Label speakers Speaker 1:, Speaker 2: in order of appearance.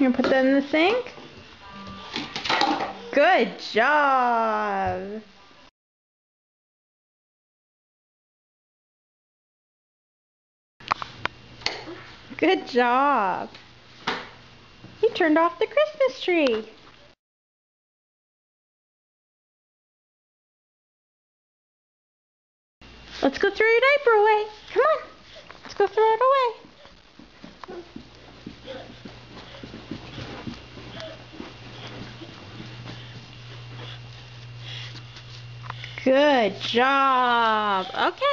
Speaker 1: You gonna put that in the sink? Good job. Good job. You turned off the Christmas tree. Let's go throw your diaper away. Come on. Let's go throw it away. Good job. Okay.